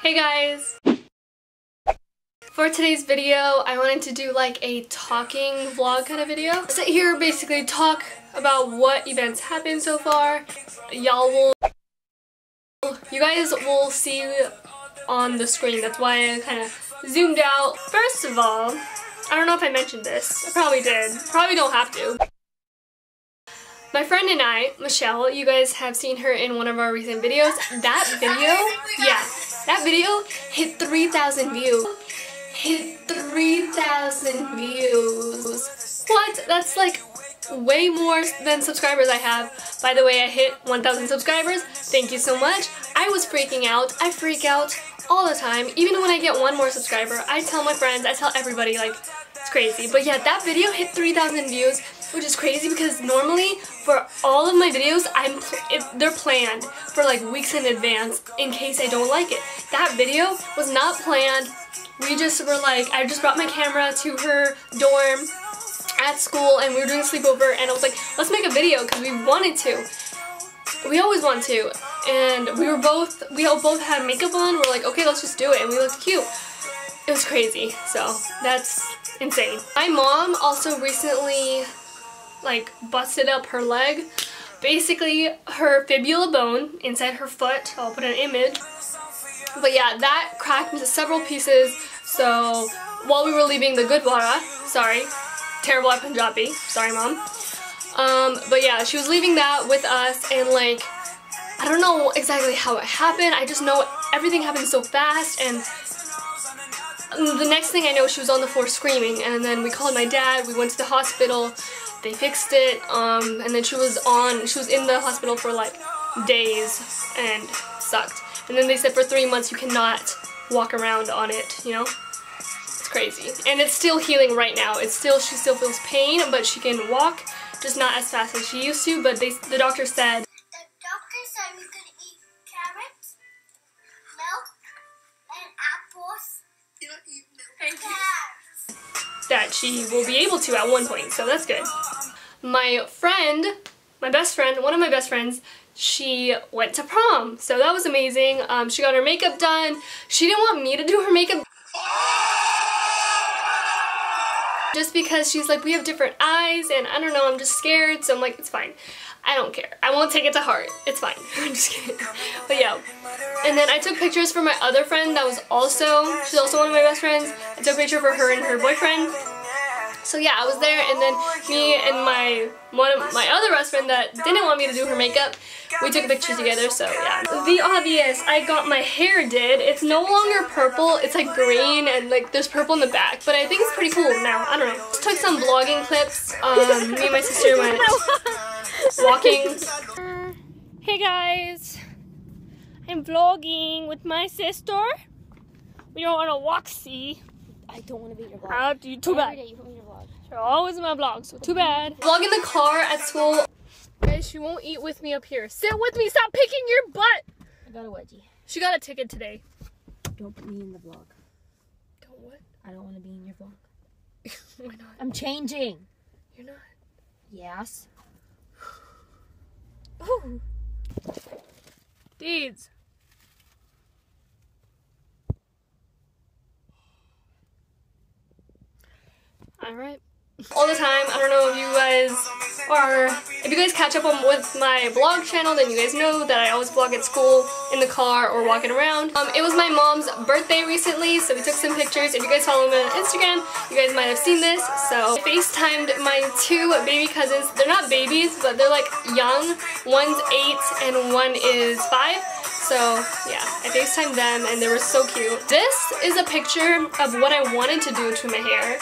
Hey guys! For today's video, I wanted to do like a talking vlog kind of video. Sit here, basically talk about what events happened so far. Y'all will, you guys will see on the screen. That's why I kind of zoomed out. First of all, I don't know if I mentioned this. I probably did. Probably don't have to. My friend and I, Michelle, you guys have seen her in one of our recent videos. That video, yeah, that video hit 3,000 views. Hit 3,000 views. What? That's like way more than subscribers I have. By the way, I hit 1,000 subscribers. Thank you so much. I was freaking out. I freak out all the time. Even when I get one more subscriber, I tell my friends, I tell everybody, like, it's crazy. But yeah, that video hit 3,000 views which is crazy because normally for all of my videos, I'm they're planned for like weeks in advance in case I don't like it. That video was not planned. We just were like, I just brought my camera to her dorm at school and we were doing a sleepover and I was like, let's make a video because we wanted to. We always want to. And we were both, we all both had makeup on. We're like, okay, let's just do it. And we looked cute. It was crazy. So that's insane. My mom also recently like busted up her leg. Basically, her fibula bone inside her foot, I'll put an image. But yeah, that cracked into several pieces. So while we were leaving the Gurdwara, sorry, terrible at Punjabi, sorry mom. Um, but yeah, she was leaving that with us and like, I don't know exactly how it happened. I just know everything happened so fast and the next thing I know she was on the floor screaming and then we called my dad, we went to the hospital they fixed it, um, and then she was on, she was in the hospital for like days and sucked. And then they said for three months you cannot walk around on it, you know? It's crazy. And it's still healing right now. It's still, she still feels pain, but she can walk, just not as fast as she used to, but they, the doctor said that she will be able to at one point, so that's good. My friend, my best friend, one of my best friends, she went to prom, so that was amazing. Um, she got her makeup done. She didn't want me to do her makeup just because she's like, we have different eyes, and I don't know, I'm just scared, so I'm like, it's fine. I don't care. I won't take it to heart. It's fine. I'm just kidding. But yeah. And then I took pictures for my other friend that was also, she's also one of my best friends. I took a picture for her and her boyfriend. So yeah, I was there and then me and my one of my other best friend that didn't want me to do her makeup, we took a picture together, so yeah. The obvious, I got my hair did. It's no longer purple, it's like green and like there's purple in the back, but I think it's pretty cool now. I don't know. Just took some vlogging clips. Um, me and my sister went walking. Hey guys, I'm vlogging with my sister. We are on a walk, see. I don't want to be in your vlog. How do you, too bad. you put me in your vlog. You're always in my vlog, so too bad. Vlog in the car at school. Guys, she won't eat with me up here. Sit with me, stop picking your butt! I got a wedgie. She got a ticket today. Don't put me in the vlog. Don't what? I don't want to be in your vlog. Why not? I'm changing. You're not. Yes. Ooh. Deeds. Alright. All the time, I don't know if you guys are, if you guys catch up on with my vlog channel, then you guys know that I always vlog at school, in the car, or walking around. Um, it was my mom's birthday recently, so we took some pictures. If you guys follow me on Instagram, you guys might have seen this. So I FaceTimed my two baby cousins. They're not babies, but they're like young. One's eight and one is five. So yeah, I FaceTimed them and they were so cute. This is a picture of what I wanted to do to my hair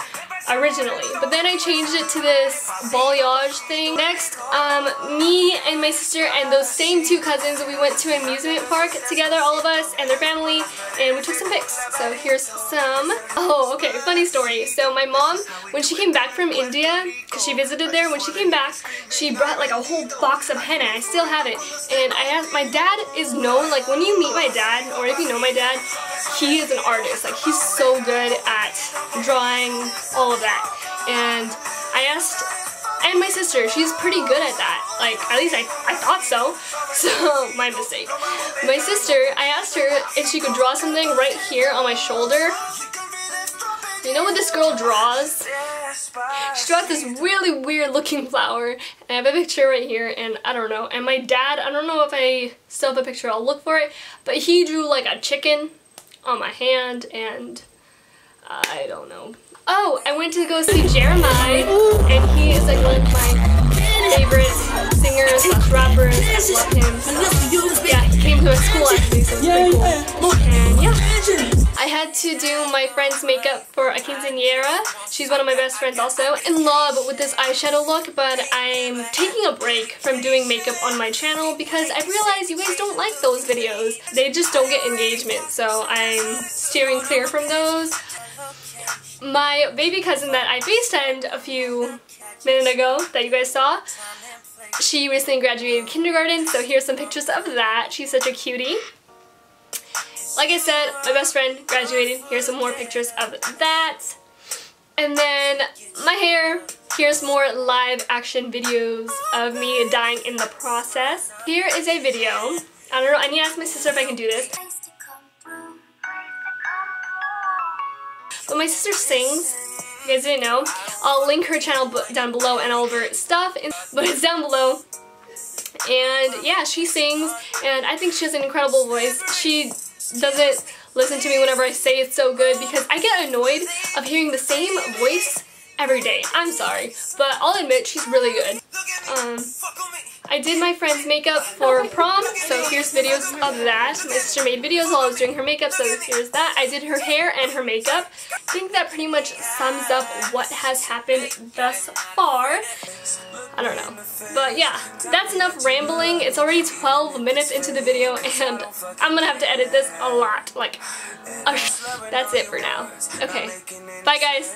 originally. But then I changed it to this balayage thing. Next, um, me and my sister and those same two cousins, we went to an amusement park together, all of us and their family, and we took some pics. So here's some. Oh, okay, funny story. So my mom, when she came back from India, because she visited there, when she came back, she brought like a whole box of henna. I still have it. And I asked, my dad is known, like when you meet my dad, or if you know my dad, he is an artist. Like he's so good at drawing all of that. and I asked, and my sister, she's pretty good at that. Like, at least I, I thought so. So, my mistake. My sister, I asked her if she could draw something right here on my shoulder. You know what this girl draws? She draws this really weird looking flower. And I have a picture right here and I don't know. And my dad, I don't know if I still have a picture, I'll look for it. But he drew like a chicken on my hand and I don't know. Oh, I went to go see Jeremih and he is like one of my favorite singers rappers. I love him. Yeah, he came to my school actually, so it's pretty cool. And yeah. I had to do my friend's makeup for a quinceañera. She's one of my best friends also. In love with this eyeshadow look, but I'm taking a break from doing makeup on my channel because I realize you guys don't like those videos. They just don't get engagement, so I'm steering clear from those. My baby cousin that I FaceTimed a few minutes ago that you guys saw, she recently graduated kindergarten, so here's some pictures of that. She's such a cutie. Like I said, my best friend graduated. Here's some more pictures of that. And then my hair. Here's more live action videos of me dying in the process. Here is a video. I don't know, I need to ask my sister if I can do this. My sister sings. You guys didn't know. I'll link her channel down below and all of her stuff. But it's down below. And yeah, she sings. And I think she has an incredible voice. She doesn't listen to me whenever I say it's so good because I get annoyed of hearing the same voice every day. I'm sorry, but I'll admit she's really good. Um, I did my friend's makeup for prom, so here's videos of that. My sister made videos while I was doing her makeup, so here's that. I did her hair and her makeup. I think that pretty much sums up what has happened thus far. I don't know. But yeah, that's enough rambling. It's already 12 minutes into the video, and I'm gonna have to edit this a lot. Like, a that's it for now. Okay, bye guys.